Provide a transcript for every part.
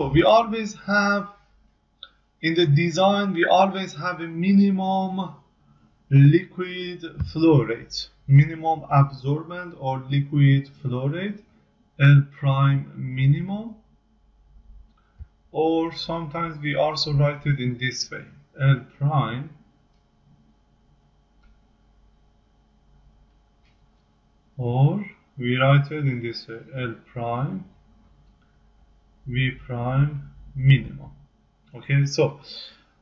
So we always have in the design we always have a minimum liquid flow rate. Minimum absorbent or liquid flow rate L prime minimum. Or sometimes we also write it in this way L prime. Or we write it in this way L prime V prime minimum. Okay so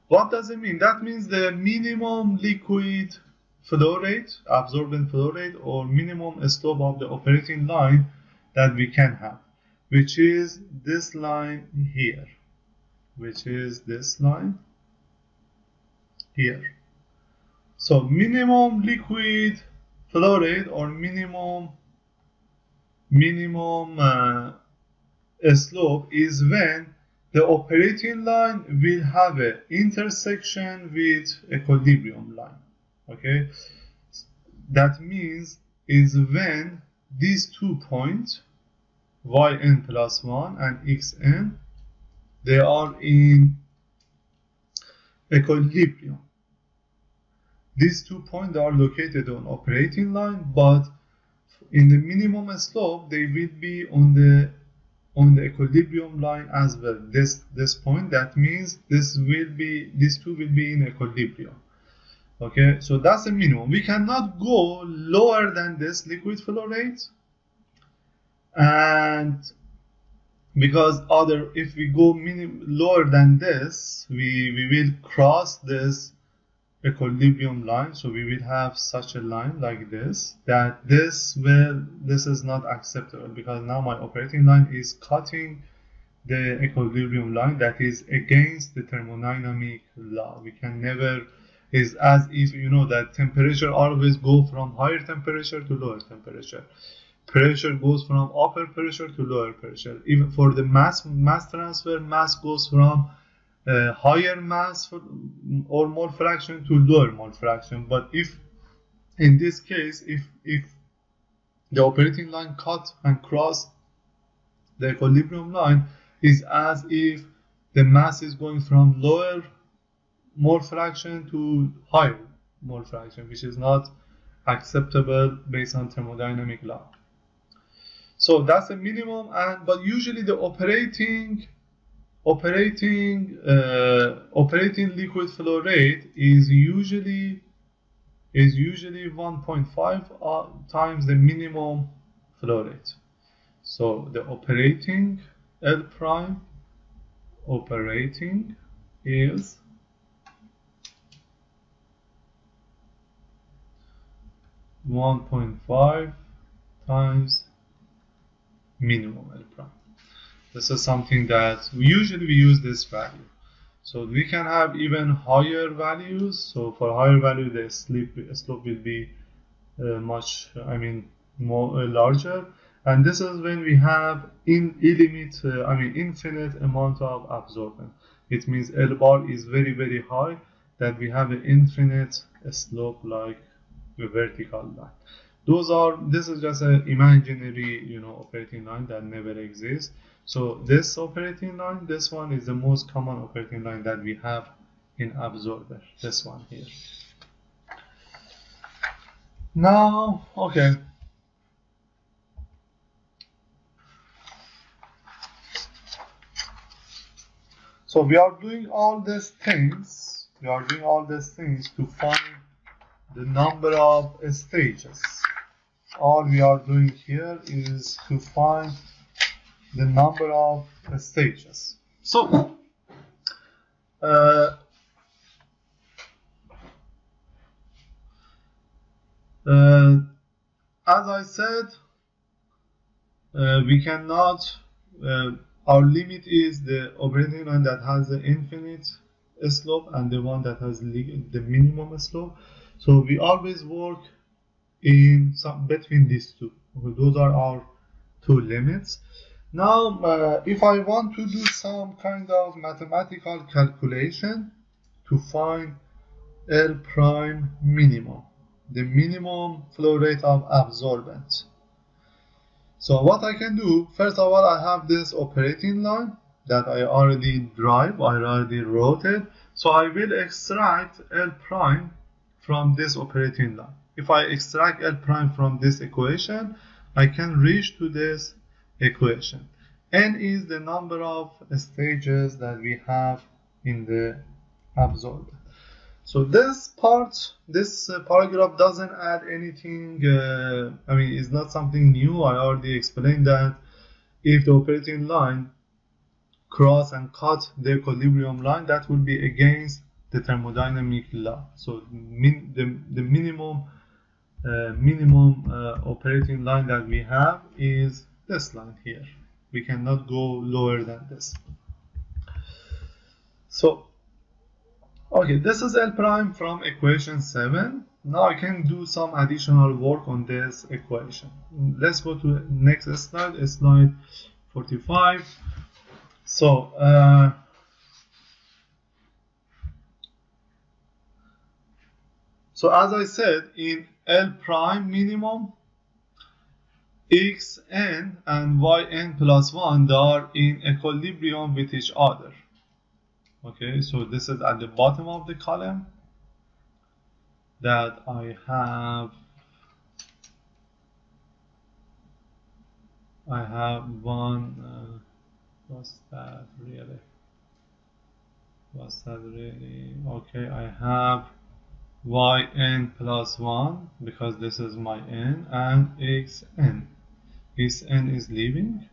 what does it mean? That means the minimum liquid flow rate absorbent flow rate or minimum slope of the operating line that we can have which is this line here which is this line here. So minimum liquid flow rate or minimum minimum uh, slope is when the operating line will have an intersection with equilibrium line okay? That means is when these two points yn plus 1 and xn they are in equilibrium. These two points are located on operating line but in the minimum slope they will be on the on the equilibrium line as well. This this point that means this will be these two will be in equilibrium. Okay so that's the minimum. We cannot go lower than this liquid flow rate. And because other if we go minim lower than this we we will cross this equilibrium line. So we will have such a line like this that this will this is not acceptable because now my operating line is cutting the equilibrium line that is against the thermodynamic law. We can never is as if you know that temperature always go from higher temperature to lower temperature. Pressure goes from upper pressure to lower pressure. Even for the mass mass transfer mass goes from Uh, higher mass or mole fraction to lower mole fraction but if in this case if if the operating line cut and cross the equilibrium line is as if the mass is going from lower mole fraction to higher mole fraction which is not acceptable based on thermodynamic law. So that's the minimum and but usually the operating operating uh, operating liquid flow rate is usually is usually 1.5 uh, times the minimum flow rate. So the operating L prime operating is one point five times minimum L prime this is something that usually we use this value. So we can have even higher values. So for higher value the slope, will be uh, much I mean more uh, larger. And this is when we have in limit uh, I mean infinite amount of absorbent it means L bar is very very high that we have an infinite slope like a vertical line. Those are this is just an imaginary you know operating line that never exists so this operating line, this one is the most common operating line that we have in absorber, this one here. Now, okay. So we are doing all these things, we are doing all these things to find the number of stages. All we are doing here is to find the number of stages. So, uh, uh, as I said, uh, we cannot, uh, our limit is the operating line that has the infinite slope and the one that has the minimum slope. So we always work in some between these two. Those are our two limits. Now, uh, if I want to do some kind of mathematical calculation to find L prime minimum, the minimum flow rate of absorbent. So what I can do, first of all, I have this operating line that I already drive, I already wrote it. So I will extract L prime from this operating line. If I extract L prime from this equation, I can reach to this equation. N is the number of stages that we have in the absorbent. So this part, this uh, paragraph doesn't add anything, uh, I mean, it's not something new. I already explained that if the operating line cross and cut the equilibrium line, that will be against the thermodynamic law. So min the, the minimum uh, minimum uh, operating line that we have is this line here. We cannot go lower than this. So, okay, this is L prime from equation 7. Now I can do some additional work on this equation. Let's go to next slide, slide 45. So, uh, so as I said, in L prime minimum, xn and yn plus 1 they are in equilibrium with each other. Okay, so this is at the bottom of the column that I have I have one uh, what's that really? What's that really? Okay I have yn plus 1 because this is my n and xn xn is leaving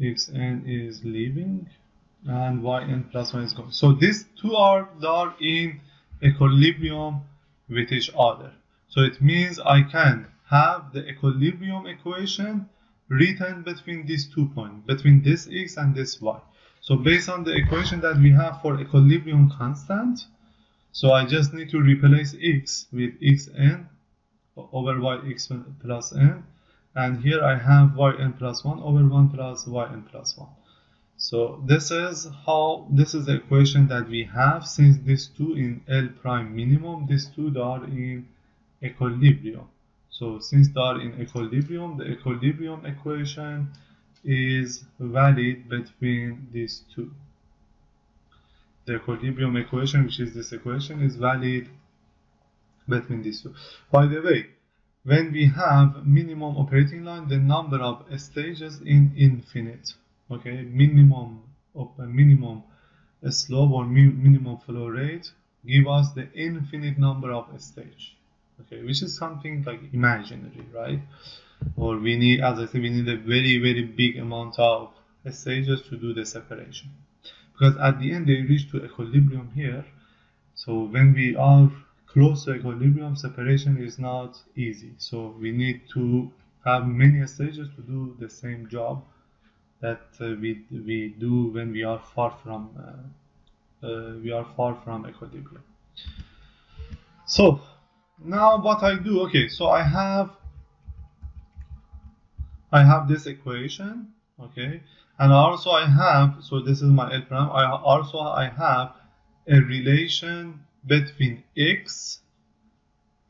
xn is leaving and yn plus 1 is going so these two are, are in equilibrium with each other so it means I can have the equilibrium equation written between these two points, between this x and this y. So based on the equation that we have for equilibrium constant, so I just need to replace x with xn over yx plus n, and here I have yn plus 1 over 1 plus yn plus 1. So this is how this is the equation that we have since these two in L prime minimum, these two are in equilibrium. So since they are in equilibrium, the equilibrium equation is valid between these two. The equilibrium equation, which is this equation, is valid between these two. By the way, when we have minimum operating line, the number of stages in infinite, okay, minimum of a minimum slope or minimum flow rate give us the infinite number of stage okay? Which is something like imaginary right? Or we need as i said we need a very very big amount of stages to do the separation. Because at the end they reach to equilibrium here. So when we are close to equilibrium separation is not easy. So we need to have many stages to do the same job that uh, we, we do when we are far from uh, uh, we are far from equilibrium. So now what I do okay so I have I have this equation okay and also I have so this is my L prime I also I have a relation between x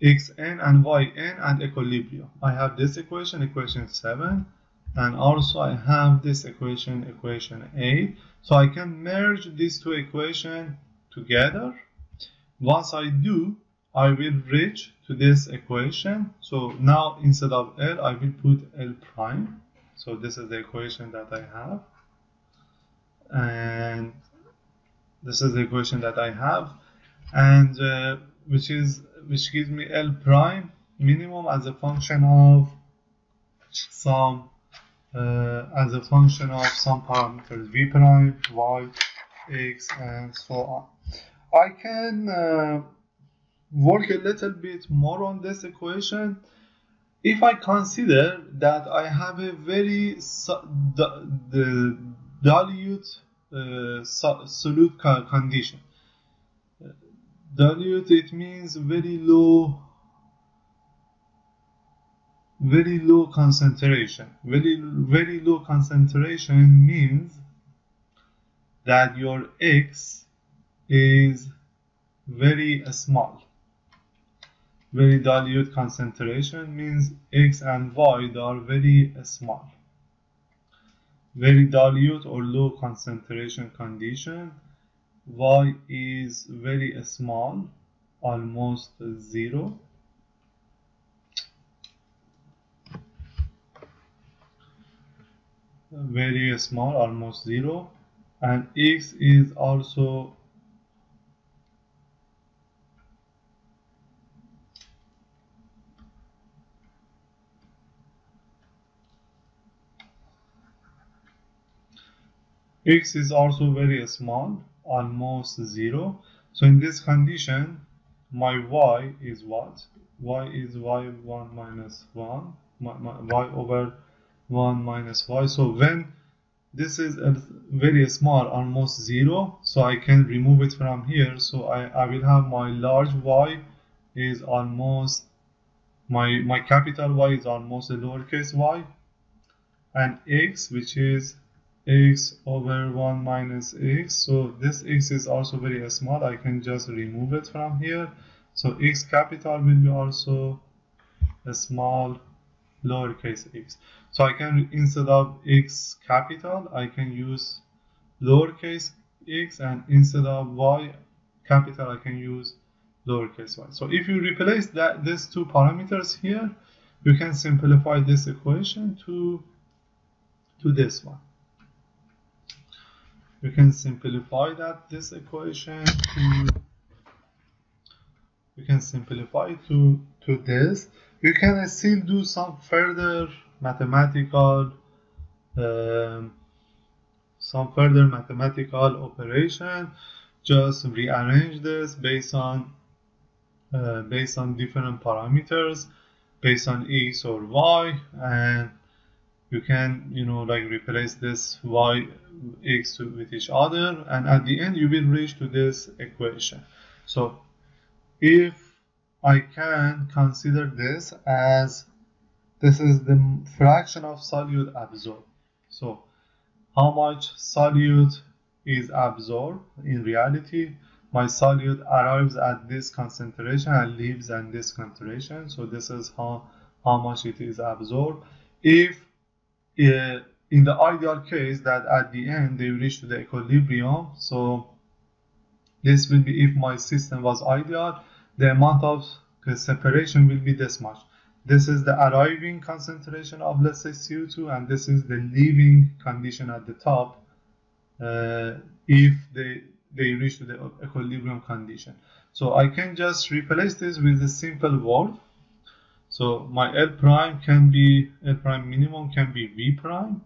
xn and yn and equilibrium I have this equation equation 7 and also I have this equation equation 8 so I can merge these two equations together once I do I will reach to this equation. So now instead of L, I will put L prime. So this is the equation that I have. And this is the equation that I have. And uh, which is which gives me L prime minimum as a function of some uh, as a function of some parameters v prime, y, x, and so on. I can uh, work a little bit more on this equation if I consider that I have a very the, dilute uh, solute condition dilute it means very low very low concentration very very low concentration means that your x is very small very dilute concentration means x and y are very small. very dilute or low concentration condition y is very small almost zero. Very small almost zero. And x is also x is also very small almost zero. So in this condition my y is what? Y is y1 minus 1 my, my, y over 1 minus y. So when this is a very small almost zero so I can remove it from here. So I, I will have my large y is almost my my capital Y is almost a lowercase y. And x which is x over 1 minus x. So this x is also very small. I can just remove it from here. So x capital will be also a small lowercase x. So I can instead of x capital I can use lowercase x and instead of y capital I can use lowercase y. So if you replace that these two parameters here you can simplify this equation to to this one we can simplify that this equation to we can simplify to to this. You can still do some further mathematical um, some further mathematical operation. Just rearrange this based on uh, based on different parameters based on x or y and you can you know like replace this y x with each other and at the end you will reach to this equation. So if I can consider this as this is the fraction of solute absorbed. So how much solute is absorbed in reality? My solute arrives at this concentration and leaves at this concentration. So this is how how much it is absorbed. If in the ideal case that at the end they reach to the equilibrium so this will be if my system was ideal the amount of separation will be this much. This is the arriving concentration of let's say CO2 and this is the leaving condition at the top uh, if they they reach to the equilibrium condition. So I can just replace this with a simple word so my L prime can be L prime minimum can be V prime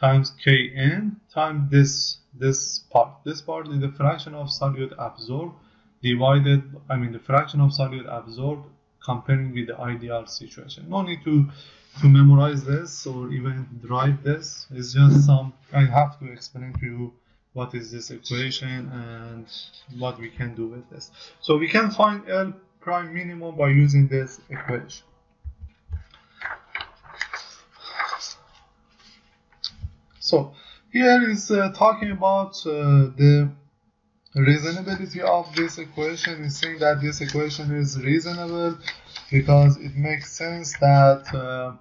times Kn times this this part. This part is the fraction of solute absorbed divided I mean the fraction of solute absorbed comparing with the ideal situation. No need to to memorize this or even write this. It's just some I have to explain to you what is this equation and what we can do with this. So we can find L prime minimum by using this equation. So here is uh, talking about uh, the reasonability of this equation is saying that this equation is reasonable because it makes sense that uh,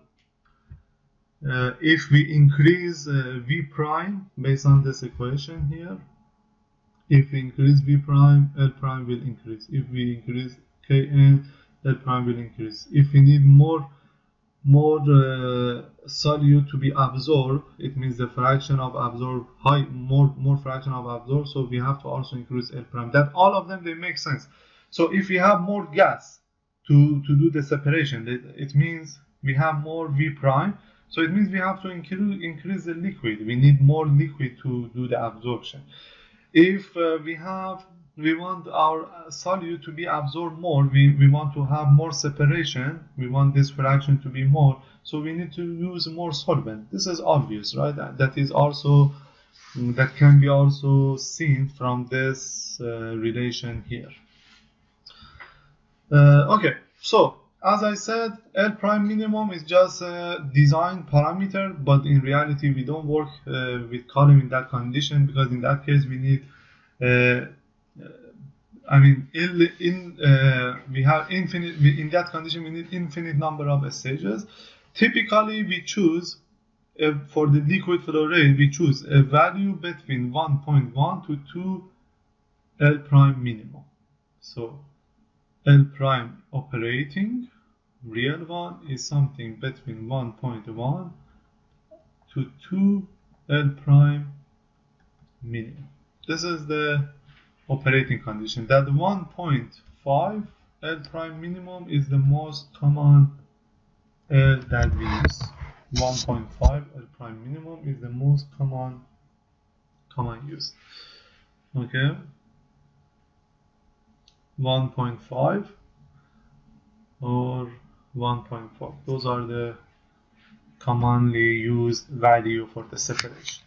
uh, if we increase uh, v prime based on this equation here if we increase v prime l prime will increase if we increase kn l prime will increase if we need more more uh, solute to be absorbed it means the fraction of absorbed high more more fraction of absorbed so we have to also increase l prime. That all of them they make sense. So if we have more gas to to do the separation it, it means we have more v prime. So it means we have to increase increase the liquid. We need more liquid to do the absorption. If uh, we have we want our solute to be absorbed more. We, we want to have more separation. We want this fraction to be more. So we need to use more solvent. This is obvious right? That, is also that can be also seen from this uh, relation here. Uh, okay. So as I said L prime minimum is just a design parameter but in reality we don't work uh, with column in that condition because in that case we need uh, I mean, in, in uh, we have infinite in that condition we need infinite number of stages. Typically, we choose if for the liquid flow rate, we choose a value between 1.1 to 2 L prime minimum. So L prime operating, real one is something between 1.1 to 2 L prime minimum. This is the operating condition. That 1.5 L prime minimum is the most common L that we use. 1.5 L prime minimum is the most common common use. Okay. 1.5 or 1.4 those are the commonly used value for the separation